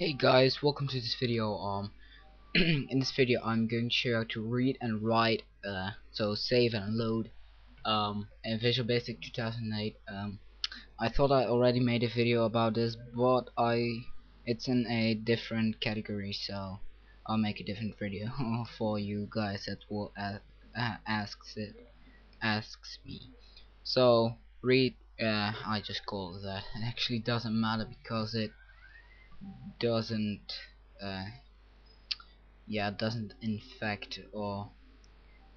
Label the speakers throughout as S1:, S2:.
S1: Hey guys, welcome to this video. Um, in this video, I'm going to show you how to read and write, uh, so save and load, um, in Visual Basic 2008. Um, I thought I already made a video about this, but I, it's in a different category, so I'll make a different video for you guys that will uh, uh, asks it, asks me. So read, uh, I just call that. It actually doesn't matter because it doesn't uh, yeah doesn't infect or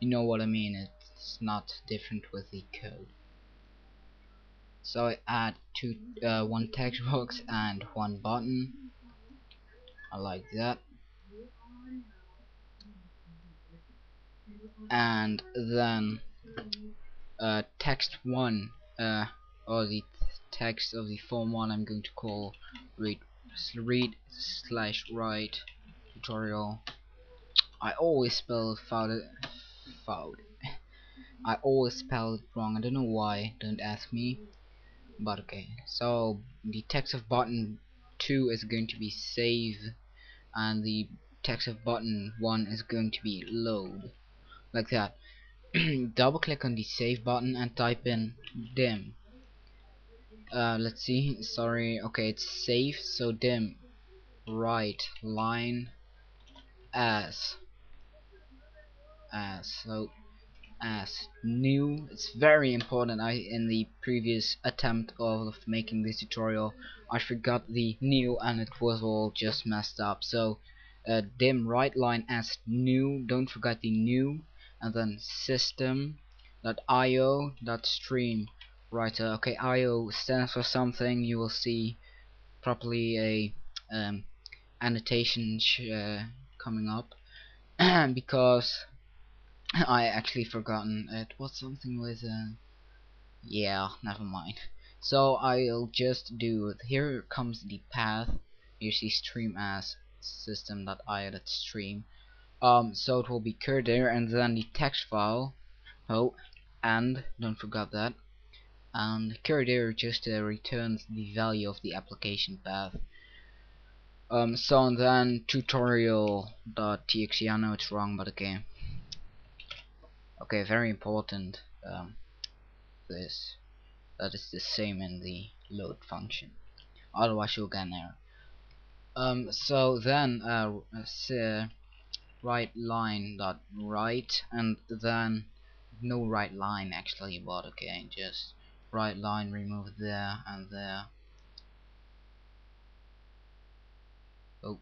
S1: you know what I mean? It's not different with the code. So I add two uh, one text box and one button. I like that. And then uh, text one uh, or the text of the form one I'm going to call read read slash write tutorial. I always spell found I always spell it wrong. I don't know why. Don't ask me. But okay. So the text of button 2 is going to be save and the text of button 1 is going to be load. Like that. Double click on the save button and type in dim uh, let's see. Sorry. Okay it's safe. So dim. Right. Line. As. As. So as. New. It's very important. I in the previous attempt of making this tutorial I forgot the new and it was all just messed up. So uh, dim. Right line as new. Don't forget the new. And then system writer okay IO stands for something. You will see properly a um, annotation uh, coming up. Because I actually forgotten it was something with uh, yeah never mind. So I'll just do here comes the path. You see stream as system.io stream um so it will be cur there and then the text file. Oh and don't forget that and here just uh, returns the value of the application path. Um, so then tutorial.txt I know it's wrong but okay. Okay very important um, this. That is the same in the load function. Otherwise you'll get an error. Um, so then uh, uh, right line dot right and then no right line actually but okay just right line remove there and there. Oh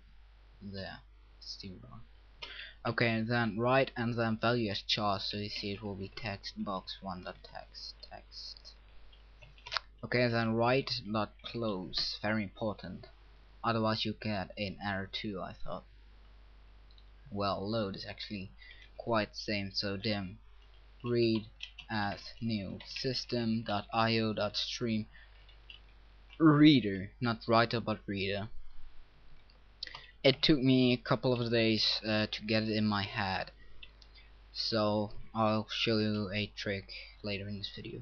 S1: there. Still wrong. Okay and then right and then value as char so you see it will be text box one dot text text. Okay and then right dot close. Very important. Otherwise you get an error too I thought. Well load is actually quite same so dim read as new system.io.stream reader not writer but reader. It took me a couple of days uh, to get it in my head. So I'll show you a trick later in this video.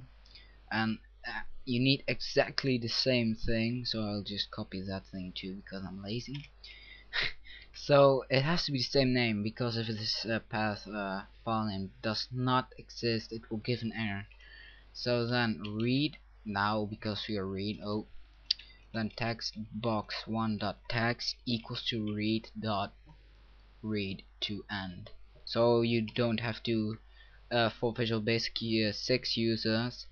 S1: And uh, you need exactly the same thing so I'll just copy that thing too because I'm lazy so it has to be the same name because if this uh, path uh, file name does not exist it will give an error. So then read now because we are read oh then text box one dot text equals to read dot read to end. So you don't have to uh, for Visual Basic uh, 6 users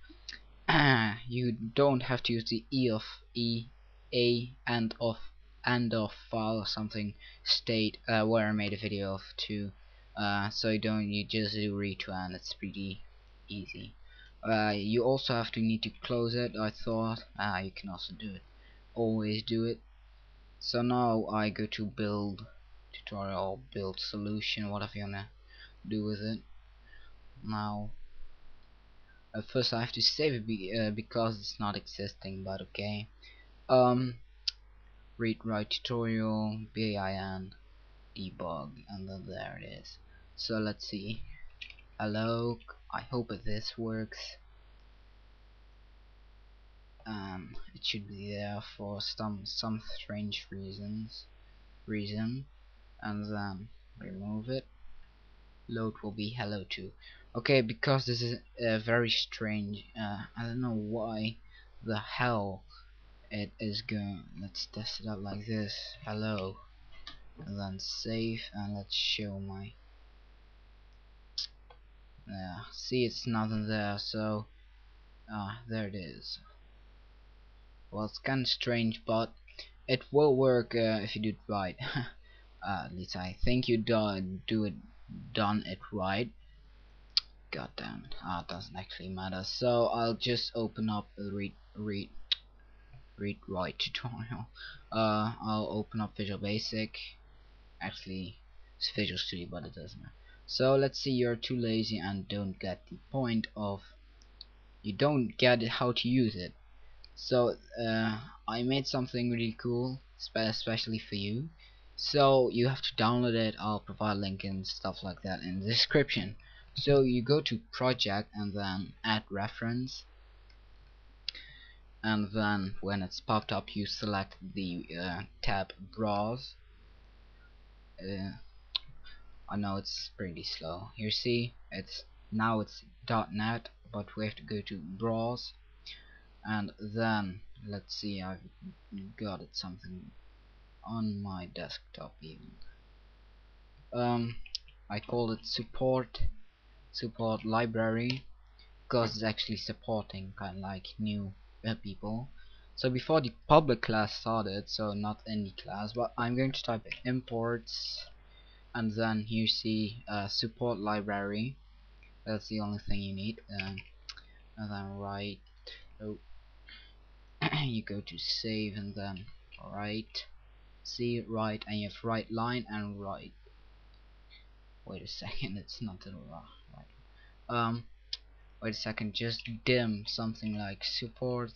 S1: you don't have to use the e of e a and of end of file or something state uh, where I made a video of too. Uh, so you don't you just do to end it's pretty easy. Uh, you also have to need to close it I thought. Ah you can also do it. Always do it. So now I go to build tutorial build solution whatever you wanna do with it. Now at first I have to save it be, uh, because it's not existing but okay. Um read write tutorial bin debug and then there it is. So let's see. Hello I hope this works. Um, it should be there for some some strange reasons reason. And then remove it. Load will be hello too okay because this is uh, very strange uh, I don't know why the hell it is going let's test it out like this. Hello. And then save and let's show my yeah see it's nothing there so ah there it is. Well it's kinda strange but it will work uh, if you do it right. Uh, at least I think you do, do it done it right. God damn it. Ah, it doesn't actually matter. So I'll just open up read read read write tutorial. Uh, I'll open up Visual Basic. Actually it's Visual Studio but it doesn't matter. So let's see you're too lazy and don't get the point of you don't get how to use it. So uh, I made something really cool especially for you. So you have to download it. I'll provide link and stuff like that in the description. So you go to project and then add reference and then when it's popped up you select the uh, tab browse. Uh, I know it's pretty slow. You see it's now it's .NET but we have to go to browse. And then let's see I've got it something on my desktop even. Um, I call it support support library because it's actually supporting kind of like new people. So before the public class started so not any class but I'm going to type imports and then you see uh, support library. That's the only thing you need um, and then write oh you go to save and then write. See right and you have right line and right wait a second it's not the right. Um wait a second just dim something like support.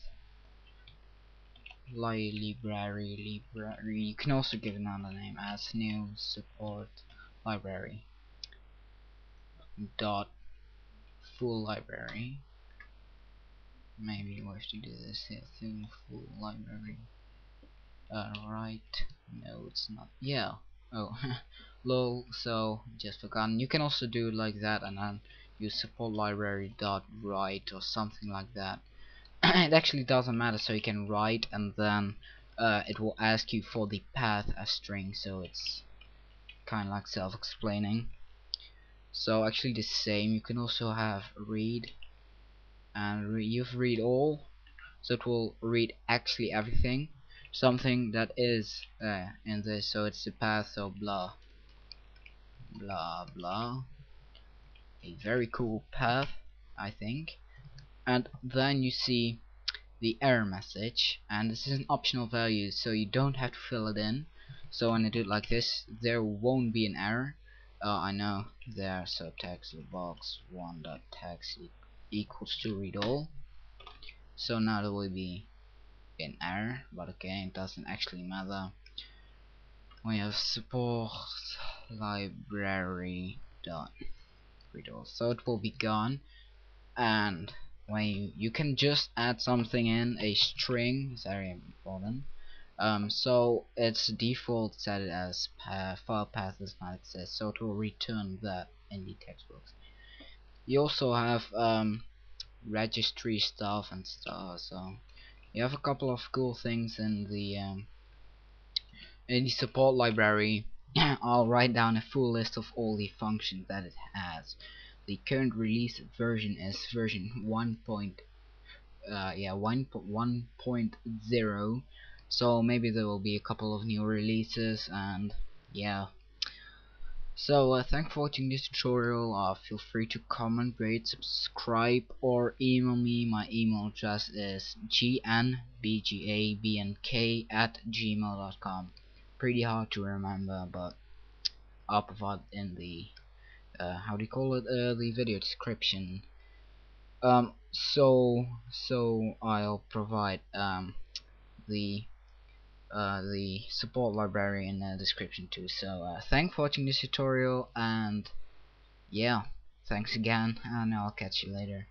S1: Library library you can also give another name as new support library. Dot full library. Maybe we have to do this here thing full library. Uh, right. No it's not. Yeah. Oh lol so just forgotten. You can also do like that and then use support library dot write or something like that. It actually doesn't matter so you can write and then uh, it will ask you for the path as string so it's kind of like self-explaining. So actually the same you can also have read and re you've read all so it will read actually everything. Something that is uh, in this so it's the path so blah blah blah a very cool path I think. And then you see the error message and this is an optional value so you don't have to fill it in. So when I do it like this there won't be an error. Uh, I know there so text box one dot text equals to read all. So now there will be an error but okay it doesn't actually matter. We have support library dot so it will be gone. And when you, you can just add something in a string. Is very important. Um, so its default set as path, file path is not exist so it will return that in the text box you also have um, registry stuff and stuff so you have a couple of cool things in the um, in the support library I'll write down a full list of all the functions that it has. The current release version is version 1. Point, uh, yeah 1.1.0 so maybe there will be a couple of new releases and yeah. So uh, thanks for watching this tutorial. Uh, feel free to comment rate subscribe or email me. My email address is jnbjabnk at gmail.com pretty hard to remember but I'll provide in the uh, how do you call it uh, the video description. Um so so I'll provide um the uh, the support library in the description too. So uh, thanks for watching this tutorial and yeah thanks again and I'll catch you later